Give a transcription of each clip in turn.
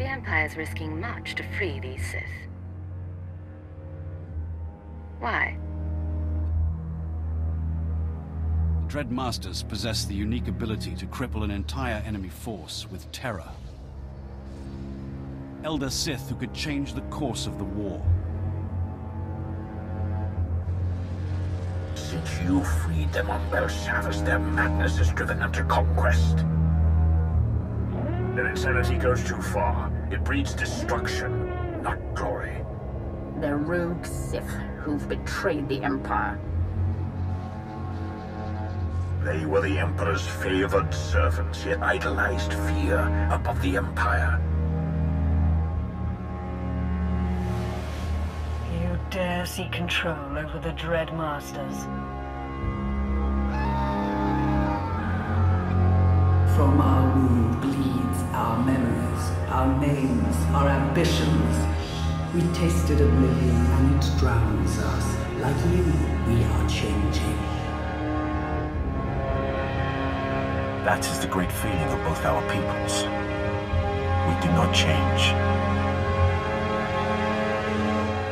Empire's risking much to free these Sith. Why? Dread Masters possess the unique ability to cripple an entire enemy force with terror. Elder Sith who could change the course of the war. Since you freed them on Belsavis, their madness has driven them to conquest. Their insanity goes too far. It breeds destruction, not glory. They're rogue Sith who've betrayed the Empire. They were the Emperor's favored servants, yet idolized fear above the Empire. You dare seek control over the Dread Masters? From our wound bleeds our memories, our names, our ambitions. We tasted oblivion and it drowns us. Like you, we are changing. That is the great feeling of both our peoples. We do not change.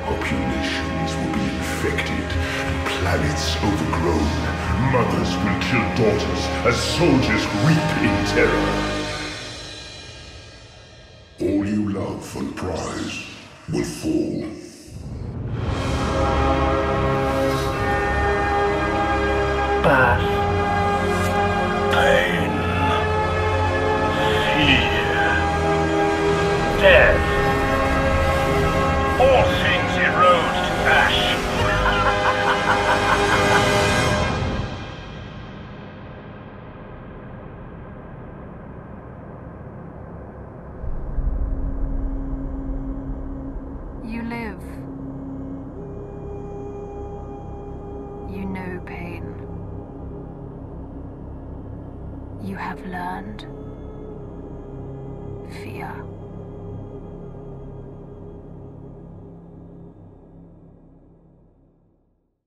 Populations will be infected, and planets overgrown. Mothers will kill daughters as soldiers weep in terror. All you love and prize will fall. Birth. Pain. Fear. Death. you have learned fear.